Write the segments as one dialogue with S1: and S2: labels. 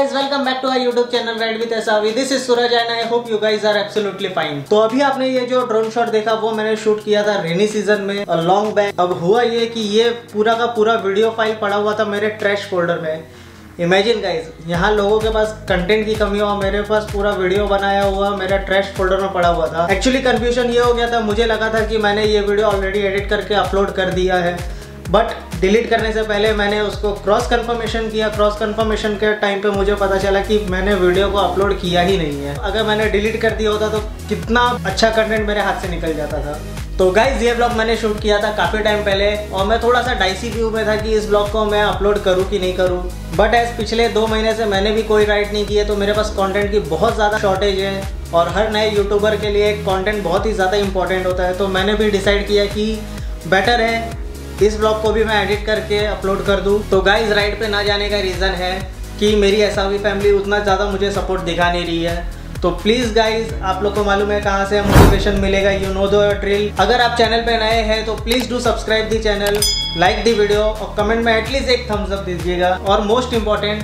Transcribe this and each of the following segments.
S1: guys, welcome back to our YouTube channel Ride with Asavi. This is Suraj and I hope you guys are absolutely fine. तो अभी आपने ये जो drone shot देखा वो मैंने शूट किया था रेनी सीज़न में लॉन्ग बैक अब हुआ ये कि ये पूरा का पूरा वीडियो फ़ाइल पड़ा हुआ था मेरे ट्रैश फोल्डर में इमेजिन गाइज़ यहाँ लोगों के पास कंटेंट की कमी हुआ मेरे पास पूरा वीडियो बनाया हुआ मेरा ट्रैश फोल्डर में पड़ा हुआ था एक्चुअली कंफ्यूजन ये हो गया था मुझे लगा था कि मैंने ये वीडियो ऑलरेडी एडिट करके अपलोड कर दिया है बट डिलीट करने से पहले मैंने उसको क्रॉस कंफर्मेशन किया। क्रॉस कंफर्मेशन के टाइम पे मुझे पता चला कि मैंने वीडियो को अपलोड किया ही नहीं है। अगर मैंने डिलीट कर दिया होता तो कितना अच्छा कंटेंट मेरे हाथ से निकल जाता था। तो गाइज़ ये ब्लॉग मैंने शूट किया था काफ़ी टाइम पहले और मैं थोड़ा सा डाइसी व्यू में था कि इस ब्लॉग को मैं अपलोड करूँ कि नहीं करूँ। बट एज पिछले दो महीने से मैंने भी कोई राइट नहीं किया तो मेरे पास कंटेंट की बहुत ज़्यादा शॉर्टेज है और हर नए यूट्यूबर के लिए कंटेंट बहुत ही ज़्यादा इंपॉर्टेंट होता है। तो मैंने भी डिसाइड किया कि बेटर है इस ब्लॉग को भी मैं एडिट करके अपलोड कर दूँ। तो गाइज़ राइड पर ना जाने का रीज़न है कि मेरी ऐसा भी फैमिली उतना ज़्यादा मुझे सपोर्ट दिखा नहीं रही है। तो प्लीज़ गाइज़ आप लोग को मालूम है कहाँ से मोटिवेशन मिलेगा यू नो दो ट्रिल अगर आप चैनल पे नए हैं तो please do subscribe the channel like the video और कमेंट में एटलीस्ट एक थम्स अप दीजिएगा। और मोस्ट इंपॉर्टेंट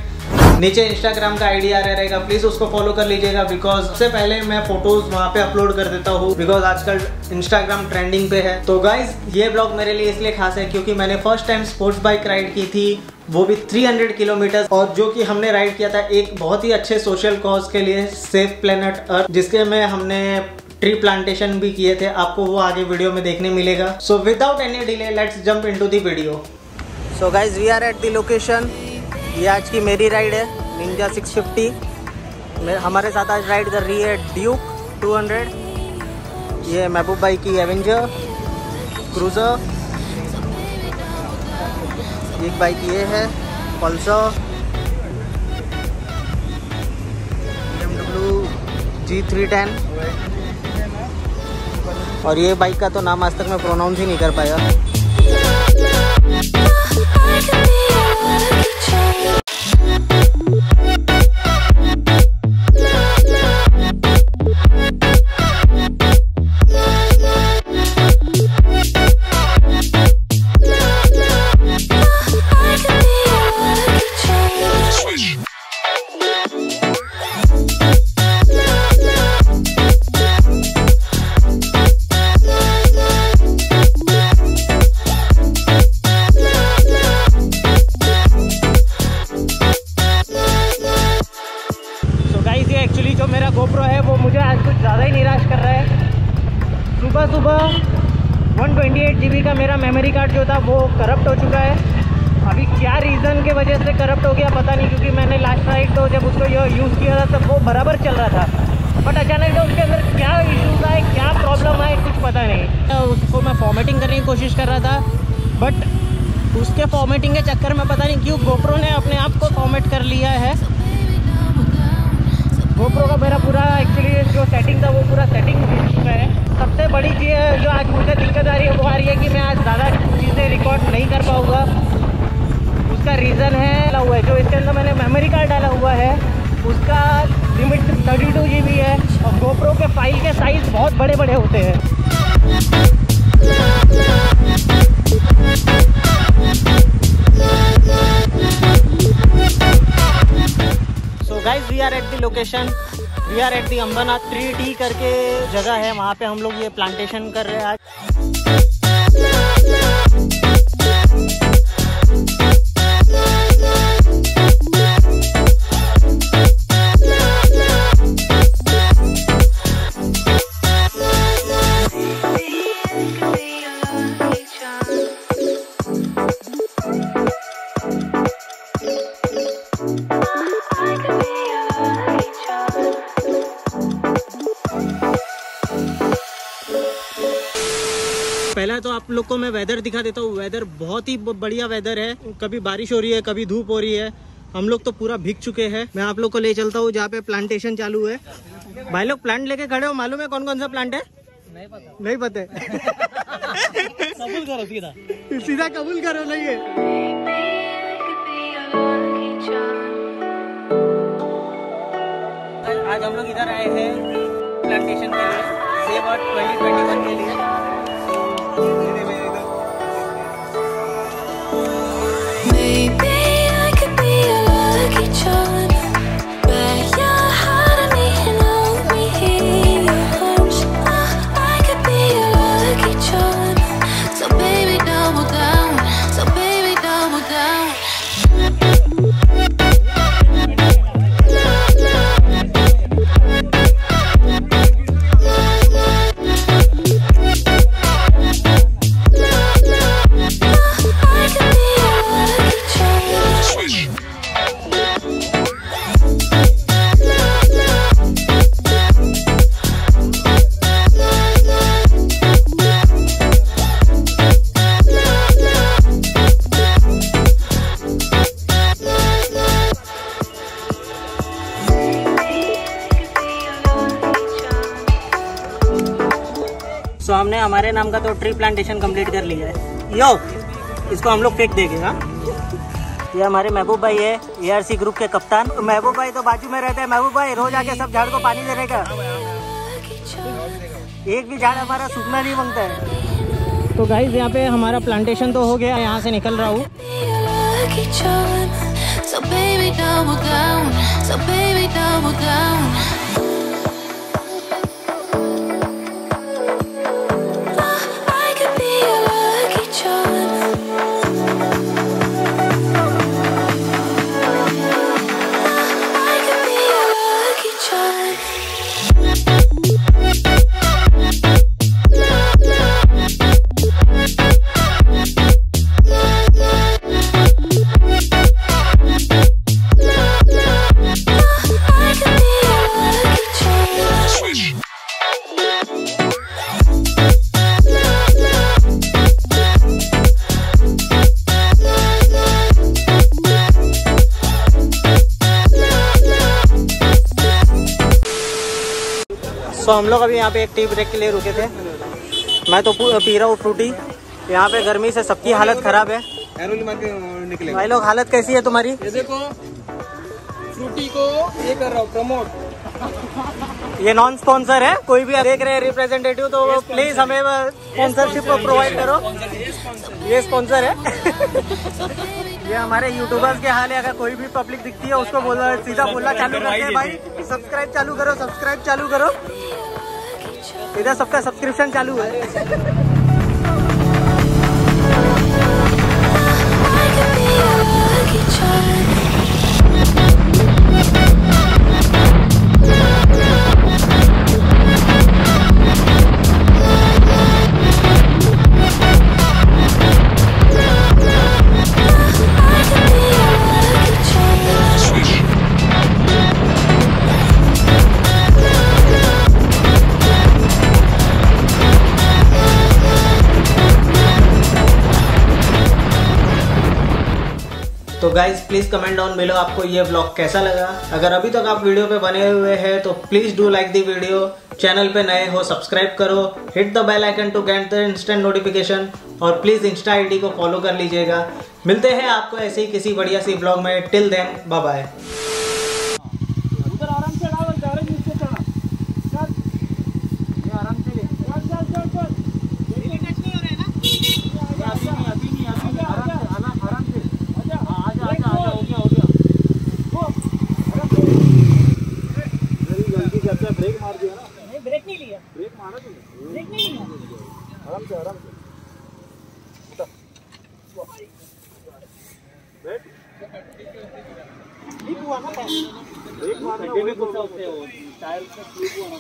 S1: नीचे इंस्टाग्राम का आईडी आ रहा रहेगा। प्लीज़ उसको फॉलो कर लीजिएगा बिकॉज़ सबसे पहले मैं फ़ोटोज़ वहाँ पे अपलोड कर देता हूँ बिकॉज़ आजकल इंस्टाग्राम ट्रेंडिंग पे है। तो गाइज़ ये ब्लॉग मेरे लिए इसलिए खास है क्योंकि मैंने first time sports bike ride की थी, वो भी 300 किलोमीटर और जो कि हमने राइड किया था एक बहुत ही अच्छे सोशल कॉज के लिए सेफ़ प्लेनेट अर्थ जिसके में हमने ट्री प्लांटेशन भी किए थे। आपको वो आगे वीडियो में देखने मिलेगा। So without any delay let's jump into the video so guys we are at the location ये आज की मेरी राइड है निंजा 650 मेरे हमारे साथ आज राइड कर रही है ड्यूक 200 ये महबूब भाई की एवेंजर क्रूज़र एक बाइक ये है पल्सर जी थ्री टेन और ये बाइक का तो नाम आज तक मैं प्रोनाउंस ही नहीं कर पाया। सुबह सुबह वन ट्वेंटी का मेरा मेमोरी कार्ड जो था वो करप्ट हो चुका है। अभी क्या रीज़न के वजह से करप्ट हो गया पता नहीं, क्योंकि मैंने लास्ट नाइट तो जब उसको यूज़ किया था, तब वो बराबर चल रहा था। बट अचानक से उसके अंदर क्या इशूज़ आए, क्या प्रॉब्लम आए, कुछ पता नहीं। उसको मैं फॉर्मेटिंग करने की कोशिश कर रहा था। बट उसके फॉर्मेटिंग के चक्कर में पता नहीं क्यों गोप्रो ने अपने आप को फॉर्मेट कर लिया है। गोप्रो का मेरा पूरा एक्चुअली जो सेटिंग था, वो पूरा सेटिंग हो चुका है सबसे बड़ी चीज़ जो आज मुझे दिक्कत आ रही है वो आ रही है कि मैं आज ज़्यादा चीज़ें रिकॉर्ड नहीं कर पाऊँगा। उसका रीज़न है, डाला हुआ है। जो इसके अंदर मैंने मेमोरी कार्ड डाला हुआ है, उसका limit thirty two G B है और गोप्रो के फ़ाइल के साइज़ बहुत बड़े बड़े होते हैं। Location we are at the Ambernath three T करके जगह है। वहाँ पे हम लोग ये प्लांटेशन कर रहे हैं आज। आप लोग को मैं वेदर दिखा देता हूँ। वेदर बहुत ही बढ़िया वेदर है। कभी बारिश हो रही है कभी धूप हो रही है। हम लोग तो पूरा भीग चुके हैं। मैं आप लोग को ले चलता हूँ जहाँ पे प्लांटेशन चालू है। भाई लोग प्लांट लेके खड़े हो मालूम है कौन कौन सा प्लांट है? नहीं पता। नहीं पता कबूल करो सीधा। सीधा कबूल करो नहीं है। आज हम लोग इधर आए हैं। प्लांटेशन के लिए सेब और ट्वेंटी ट्वेंटी वन के लिए। Amen. सो हमने हमारे नाम का तो ट्री प्लांटेशन कंप्लीट कर लिया है। यो इसको हम लोग फेंक देंगे हाँ? ये हमारे महबूब भाई है एआरसी ग्रुप के कप्तान। महबूब भाई तो बाजू में रहते हैं। महबूब भाई रोज आके सब झाड़ को पानी देने का। एक भी झाड़ हमारा सूखना नहीं माँगता है। तो गाइज़ यहाँ पे हमारा प्लांटेशन तो हो गया यहाँ से निकल रहा हूँ। सो हम लोग अभी यहाँ पे एक टी ब्रेक के लिए रुके थे। मैं तो पी रहा हूँ फ्रूटी। यहाँ पे गर्मी से सबकी हालत खराब है। भाई लोग हालत कैसी है तुम्हारी?
S2: ये देखो फ्रूटी को ये कर रहा हूँ प्रमोट
S1: ये नॉन स्पॉन्सर है। कोई भी देख रहे हैं रिप्रेजेंटेटिव तो प्लीज़ हमें स्पॉन्सरशिप प्रोवाइड करो। ये स्पॉन्सर है। ये हमारे यूट्यूबर्स के हाल है। अगर कोई भी पब्लिक दिखती है उसको बोलना सीधा बोलना चालू करते हैं भाई। सब्सक्राइब चालू करो सब्सक्राइब चालू करो। इधर सबका सब्सक्रिप्शन चालू है। गाइज़ प्लीज़ कमेंट डाउन मिलो आपको ये ब्लॉग कैसा लगा। अगर अभी तक आप वीडियो पे बने हुए हैं तो please do like the video channel पे नए हो सब्सक्राइब करो। Hit the bell icon to get the instant notification और प्लीज़ इंस्टा आईडी को फॉलो कर लीजिएगा। मिलते हैं आपको ऐसे ही किसी बढ़िया सी ब्लॉग में। टिल देन बाय बाय
S2: उधर आराम से डाल डायरेक्ट नीचे चढ़ा चल ये आराम से ले चल चल चल चल ये टच नहीं हो रहा है ना अभी नहीं अभी नहीं अभी नहीं आराम से आराम आराम से आजा आजा आजा आजा हो गया हो गया हो आराम से मेरी गलती से अच्छा ब्रेक मार दिया ना
S1: नहीं ब्रेक नहीं लिया
S2: ब्रेक मारा तूने
S1: ब्रेक नहीं लिया
S2: आराम से आराम से बैठ
S1: स्लिप हुआ ना
S2: टायर स्लिप हुआ ना?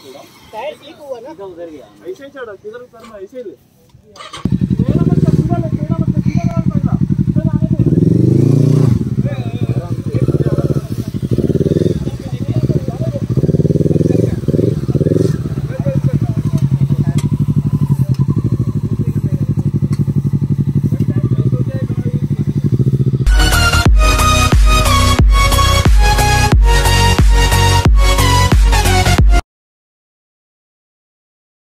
S2: थोड़ा
S1: टायर स्लिप हुआ ना
S2: उधर गया। ऐसे ही चढ़ा, किधर उतरना, ऐसे ही ले।